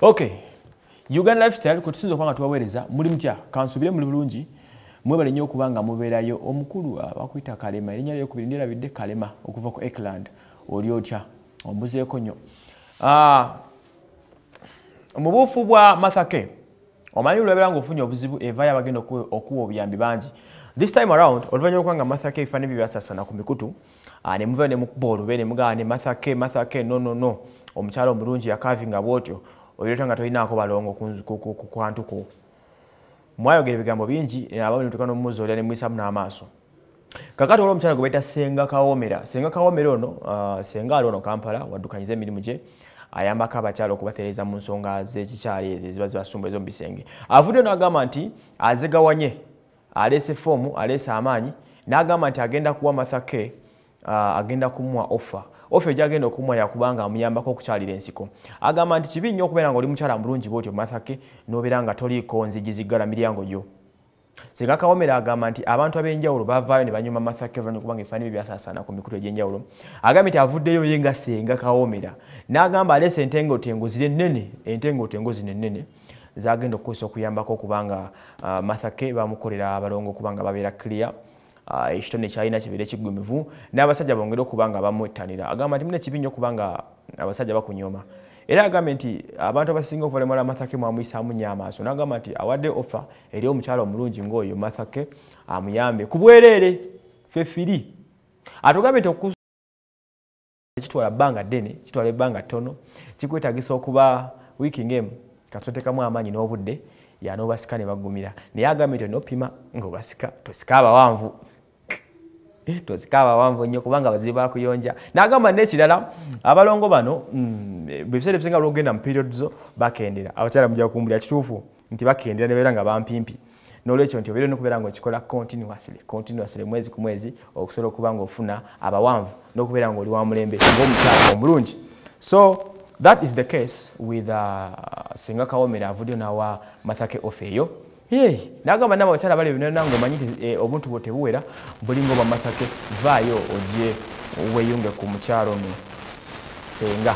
okay uganda lifestyle kwetusinza okuba nga tubaweereza muli mutya? Kansubire muli bulungi. Mwebale nnyo okuba nga mubeerayo omukulu bakuyita kalema. Erinnya lyokubiri ndyerabidde kalema okuva ku ekland oli otya? Ombuzeeko nnyo. Mu buufu bwa mathake omanyi lwebeera ngaofunye obuzibu evaayo abagenda okuwa obuyambi bangi. This time around oluvannyuma okuba nga mathake ebifaani bye byasasana ku mikutu ne muvayo ne mukuba olube ne mugamba ne mathake mathake no no no. Omukyalo omulungi yakavinga bwotyo obireeta nga tolinaako balongo ku kwantuko mwayogera ebigambo bingi abanetuka nomumuzoolera nemwisamu n'amaaso. Kakati olwo omukyala gwe baita senga kawomera. Senga kawomera ono uh, senga ali ono kampala waddukanyiza emirimu gye ayambako abakyala okubatereeza mu nsonga z'ekikyala ezo eziba zibasumba ezo mu bisenge. Avuddeyo n'agamba nti azegawanye aleese foomu aleese amaanyi n'agamba nti agenda kuwa mathake agenda kumuwa offer. Ofe gyagenda okumuwa yakubanga amuyambako okukyalira ensiko. Agamba nti kibi nnyo okubeera nga oli mukyala mulungi bwotyo mathake nobeera nga toliiko nzigi ziggala miryango gyo. Singa kawomera agamba nti abantu ab'enjawulo bavaayo ne banyuma mathake oluvanyuma kubanga ebifaani bye byasaasaana ku mikutu egy'enjawulo. Agambye nti avuddeyo ye nga senga kawomera. N'agamba aleese entengotengo ziri ennene entengotengo zino ennene zagenda okukozesa okuyambako okubanga uh, mathake bamukolera abalongo okubanga babeera clear ekitone kyalina kibeere kigumivu n'abasajja bongere okuba nga bamwettanira. Agamba nti muna kibi nnyo okuba nga abasajja bakunyoma. Era agambye nti abantu abasinga okuvalemala mathake mwamuyisaamu nnyo amaaso n'agamba nti awadde offa eri omukyala omulungi ng'oyo mathake amuyambe. Ku bwereere ffe firi. Atugambye nti kitwala bbanga ddene kitwala ebbanga ttono kikwetagisa okuba wiiki ngemu kasotekamu amaanyi n'obudde yanobasika ne bagumira. Naye agambye nti onopima ngaobasika tosika abawanvu tosika abawanvu nnyo kubanga bazibu bakuyonja. N'agamba n'ekirala abalongo bano ebiseera ebisinga lwogenda mu period zo bakendera. Abakyala mujja kukumbulira kituufu nti bakendera nebeera nga bampimpi. Nolwekyo nti obeera nokubeera nga okikola continuously continuously mwezi ku mwezi okusobola okuba nga ofuna abawanvu n'okubeera nga oli wa mulembe ng'omukyala omulungi. So that is the case with uh, singa kawomera avuddeyo nawa mathake ofe eyo nagamba nama abakyala bali binananga omanyi eh, obuntu bwo tebuwera bulinga oba mathake vaayo ojye weyunge ku mukyalo ono senga